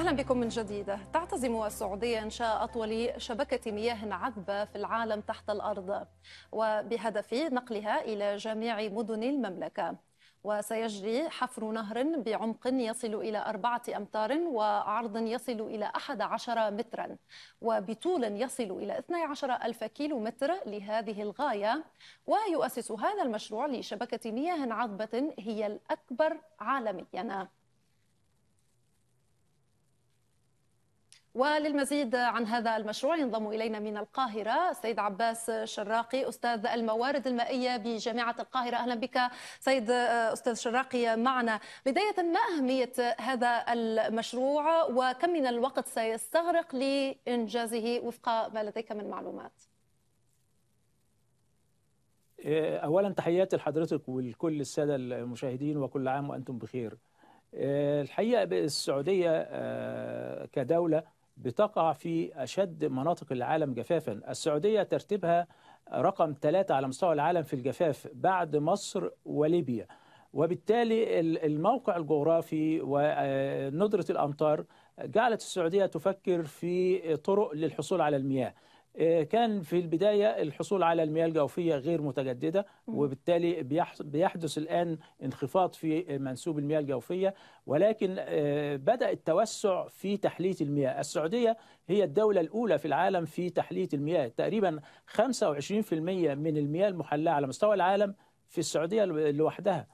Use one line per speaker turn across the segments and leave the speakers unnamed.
أهلا بكم من جديد. تعتزم السعودية إنشاء أطول شبكة مياه عذبة في العالم تحت الأرض وبهدف نقلها إلى جميع مدن المملكة. وسيجري حفر نهر بعمق يصل إلى أربعة أمتار وعرض يصل إلى أحد عشر مترا وبطول يصل إلى 12 ألف كيلو متر لهذه الغاية. ويؤسس هذا المشروع لشبكة مياه عذبة هي الأكبر عالميا. وللمزيد عن هذا المشروع ينضم إلينا من القاهرة سيد عباس شراقي أستاذ الموارد المائية بجامعة القاهرة. أهلا بك سيد أستاذ شراقي معنا. بداية ما أهمية هذا المشروع؟ وكم من الوقت سيستغرق لإنجازه؟ وفق ما لديك من معلومات.
اولا تحياتي لحضرتك ولكل السادة المشاهدين وكل عام وأنتم بخير. الحقيقة السعودية كدولة بتقع في أشد مناطق العالم جفافا. السعودية ترتيبها رقم ثلاثة على مستوى العالم في الجفاف بعد مصر وليبيا. وبالتالي الموقع الجغرافي وندرة الأمطار جعلت السعودية تفكر في طرق للحصول على المياه. كان في البداية الحصول على المياه الجوفية غير متجددة وبالتالي بيحدث الآن انخفاض في منسوب المياه الجوفية. ولكن بدأ التوسع في تحلية المياه. السعودية هي الدولة الأولى في العالم في تحلية المياه. تقريبا 25% من المياه المحلاة على مستوى العالم في السعودية لوحدها.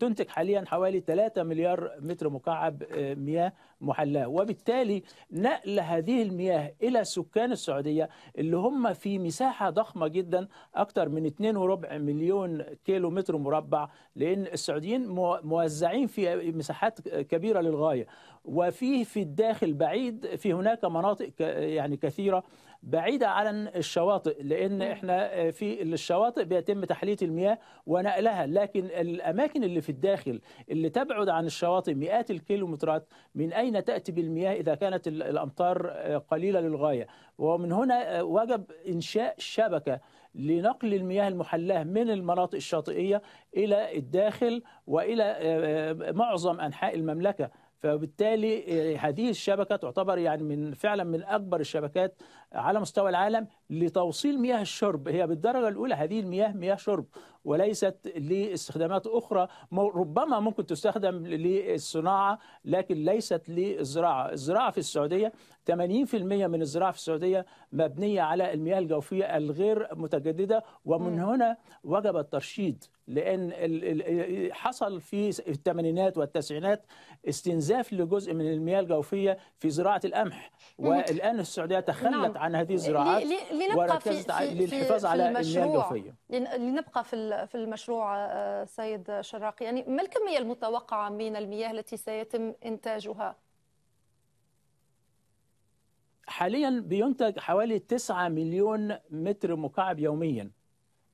تنتج حاليا حوالي 3 مليار متر مكعب مياه محلاة. وبالتالي نقل هذه المياه إلى سكان السعودية اللي هم في مساحة ضخمة جدا أكثر من 2.4 مليون كيلو متر مربع لأن السعوديين موزعين في مساحات كبيرة للغاية. وفي في الداخل بعيد في هناك مناطق يعني كثيرة بعيدة عن الشواطئ لأن إحنا في الشواطئ بيتم تحلية المياه ونقلها لكن الأماكن اللي في الداخل اللي تبعد عن الشواطئ مئات الكيلومترات من أين تأتي بالمياه إذا كانت الأمطار قليلة للغاية؟ ومن هنا وجب إنشاء شبكة لنقل المياه المحلاة من المناطق الشاطئية إلى الداخل وإلى معظم أنحاء المملكة. فبالتالي هذه الشبكة تعتبر يعني من فعلا من أكبر الشبكات على مستوى العالم لتوصيل مياه الشرب. هي بالدرجة الأولى هذه المياه مياه شرب وليست لاستخدامات أخرى. ربما ممكن تستخدم للصناعة لكن ليست للزراعة. الزراعة في السعودية 80% من الزراعة في السعودية مبنية على المياه الجوفية الغير متجددة. ومن هنا وجب الترشيد لأن حصل في الثمانينات والتسعينات استنزاف لجزء من المياه الجوفية في زراعة القمح. والآن السعودية تخلت عن هذه الزراعات وركزت للحفاظ على المياه الجوفية
لنبقى في في المشروع سيد شراقي. يعني ما الكمية المتوقعة من المياه التي سيتم إنتاجها؟
حاليا بينتج حوالي 9 مليون متر مكعب يوميا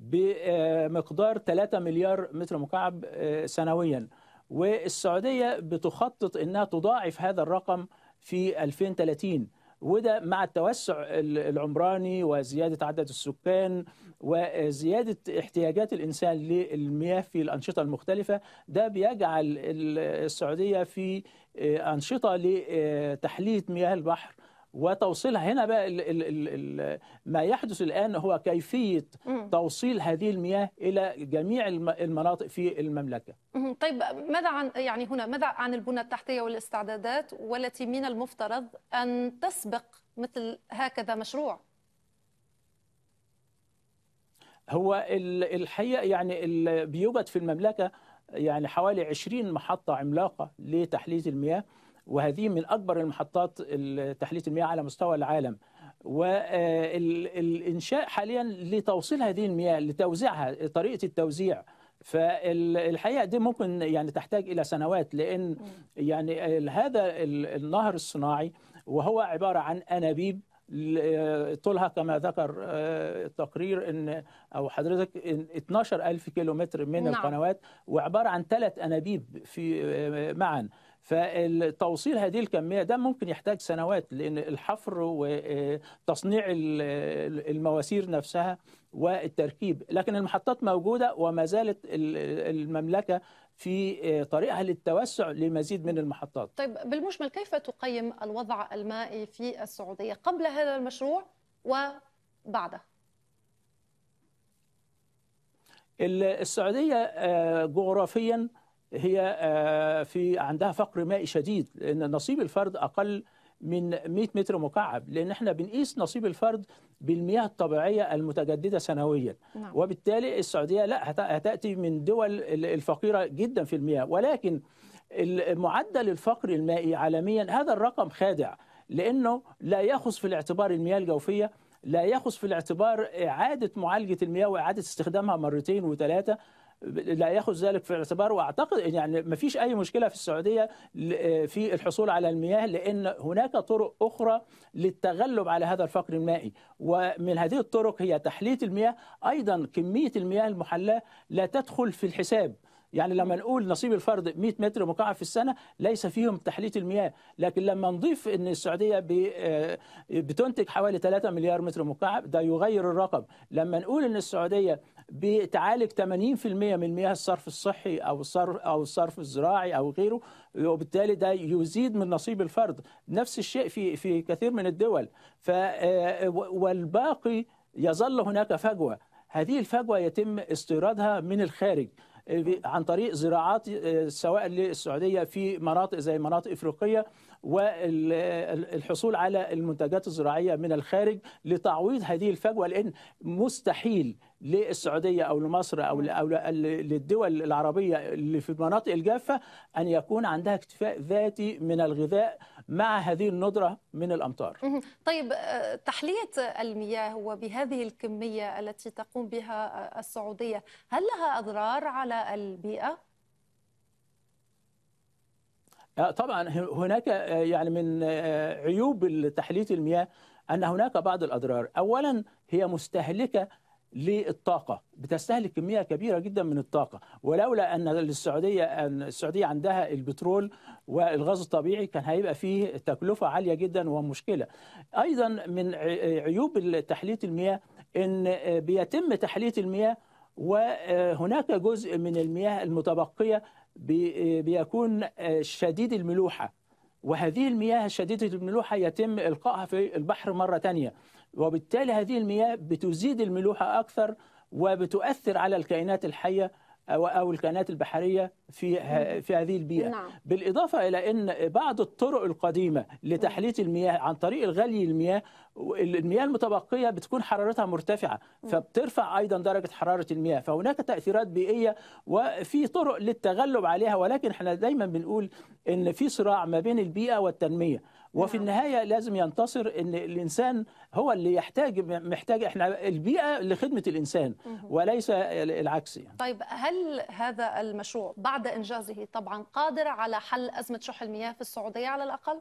بمقدار 3 مليار متر مكعب سنويا. والسعودية بتخطط أنها تضاعف هذا الرقم في 2030 وده مع التوسع العمراني وزيادة عدد السكان وزيادة احتياجات الإنسان للمياه في الأنشطة المختلفة. ده بيجعل السعودية في أنشطة لتحلية مياه البحر. وتوصيلها هنا بقى ال ال ال ال ما يحدث الآن هو كيفية توصيل هذه المياه إلى جميع المناطق في المملكة.
طيب ماذا عن يعني هنا ماذا عن البنى التحتية والاستعدادات والتي من المفترض أن تسبق مثل هكذا مشروع؟
هو الحقيقة يعني بيوجد في المملكة يعني حوالي 20 محطة عملاقة لتحلية المياه. وهذه من أكبر المحطات تحلية المياه على مستوى العالم. والإنشاء حاليا لتوصيل هذه المياه لتوزيعها طريقة التوزيع. فالحقيقة دي ممكن يعني تحتاج إلى سنوات لأن يعني هذا النهر الصناعي وهو عبارة عن أنابيب طولها كما ذكر التقرير ان أو حضرتك 12 ألف كيلو متر من نعم. القنوات وعبارة عن ثلاث أنابيب في معا. فالتوصيل هذه الكمية ده ممكن يحتاج سنوات لأن الحفر وتصنيع المواسير نفسها والتركيب. لكن المحطات موجودة وما زالت المملكة في طريقها للتوسع لمزيد من المحطات.
طيب بالمجمل كيف تقيم الوضع المائي في السعودية قبل هذا المشروع وبعده؟
السعودية جغرافيا هي في عندها فقر مائي شديد لأن نصيب الفرد أقل من 100 متر مكعب لأن إحنا بنقيس نصيب الفرد بالمياه الطبيعية المتجددة سنويا. نعم. وبالتالي السعودية لا هتأتي من دول الفقيرة جدا في المياه. ولكن معدل الفقر المائي عالميا هذا الرقم خادع لأنه لا ياخذ في الاعتبار المياه الجوفية لا ياخذ في الاعتبار إعادة معالجة المياه وإعادة استخدامها مرتين وثلاثة. لا ياخذ ذلك في الاعتبار وأعتقد يعني ما فيش أي مشكلة في السعودية في الحصول على المياه لأن هناك طرق أخرى للتغلب على هذا الفقر المائي. ومن هذه الطرق هي تحلية المياه. أيضا كمية المياه المحلاة لا تدخل في الحساب. يعني لما نقول نصيب الفرد 100 متر مكعب في السنة ليس فيهم تحلية المياه. لكن لما نضيف إن السعودية بتنتج حوالي 3 مليار متر مكعب ده يغير الرقم. لما نقول إن السعودية بتعالج 80% من مياه الصرف الصحي أو الصرف أو الصرف الزراعي أو غيره وبالتالي ده يزيد من نصيب الفرد. نفس الشيء في في كثير من الدول. ف والباقي يظل هناك فجوة. هذه الفجوة يتم استيرادها من الخارج عن طريق زراعات سواء للسعودية في مناطق زي مناطق إفريقية والحصول على المنتجات الزراعية من الخارج لتعويض هذه الفجوة لأن مستحيل للسعودية أو لمصر أو أو للدول العربية اللي في المناطق الجافة أن يكون عندها اكتفاء ذاتي من الغذاء مع هذه الندرة من الأمطار.
طيب تحلية المياه وبهذه الكمية التي تقوم بها السعودية، هل لها أضرار على البيئة؟
طبعا هناك يعني من عيوب تحلية المياه أن هناك بعض الأضرار، اولا هي مستهلكة للطاقة. بتستهلك كمية كبيرة جدا من الطاقة. ولولا أن السعوديه أن السعودية عندها البترول والغاز الطبيعي كان هيبقى فيه تكلفة عالية جدا ومشكلة. أيضا من عيوب تحلية المياه إن بيتم تحلية المياه وهناك جزء من المياه المتبقية بيكون شديد الملوحة. وهذه المياه شديدة الملوحة يتم إلقائها في البحر مرة تانية. وبالتالي هذه المياه بتزيد الملوحة أكثر وبتؤثر على الكائنات الحية أو, الكائنات البحرية في في هذه البيئة.
نعم.
بالإضافة إلى أن بعض الطرق القديمة لتحلية المياه عن طريق الغلي المياه المياه المتبقية بتكون حرارتها مرتفعة فبترفع أيضا درجة حرارة المياه. فهناك تأثيرات بيئية وفي طرق للتغلب عليها ولكن إحنا دايما بنقول إن في صراع ما بين البيئة والتنمية. وفي
نعم.
النهاية لازم ينتصر إن الإنسان هو اللي يحتاج محتاج إحنا البيئة لخدمة الإنسان وليس العكس يعني.
طيب هل هذا المشروع بعد إنجازه طبعا قادر على حل أزمة شح المياه في السعودية على الأقل؟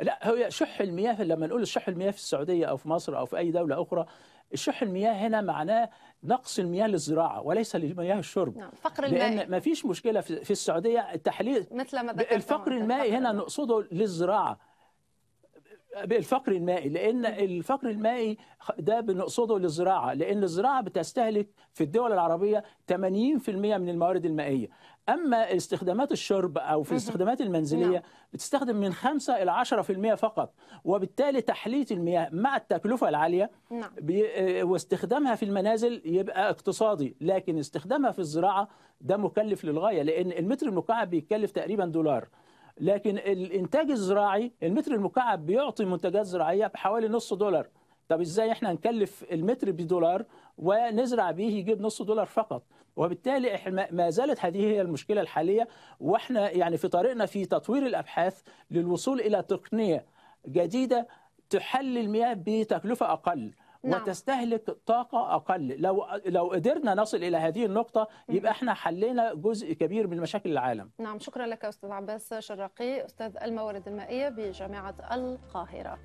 لا هو شح المياه لما نقول شح المياه في السعودية أو في مصر أو في أي دولة أخرى الشح المياه هنا معناه نقص المياه للزراعة وليس لمياه الشرب.
نعم فقر المائي
لأن ما فيش مشكلة في السعودية التحليل
مثل ما ذكرت
الفقر المائي هنا نقصده للزراعة. بالفقر المائي لأن الفقر المائي ده بنقصده للزراعة لأن الزراعة بتستهلك في الدول العربية 80% من الموارد المائية. أما استخدامات الشرب أو في الاستخدامات المنزلية
نعم.
بتستخدم من 5 إلى 10% فقط وبالتالي تحلية المياه مع التكلفة العالية
نعم.
بي... واستخدامها في المنازل يبقى اقتصادي لكن استخدامها في الزراعة ده مكلف للغاية لأن المتر المكعب بيتكلف تقريبا دولار. لكن الإنتاج الزراعي المتر المكعب بيعطي منتجات زراعية بحوالي نص دولار. طب إزاي إحنا نكلف المتر بدولار ونزرع به يجيب نص دولار فقط؟ وبالتالي إحنا ما زالت هذه هي المشكلة الحالية. وإحنا يعني في طريقنا في تطوير الأبحاث للوصول إلى تقنية جديدة تحلل المياه بتكلفة أقل
نعم.
وتستهلك طاقة أقل. لو لو قدرنا نصل إلى هذه النقطة يبقى إحنا حلينا جزء كبير من مشاكل العالم.
نعم شكرا لك أستاذ عباس شراقي أستاذ الموارد المائية بجامعة القاهرة.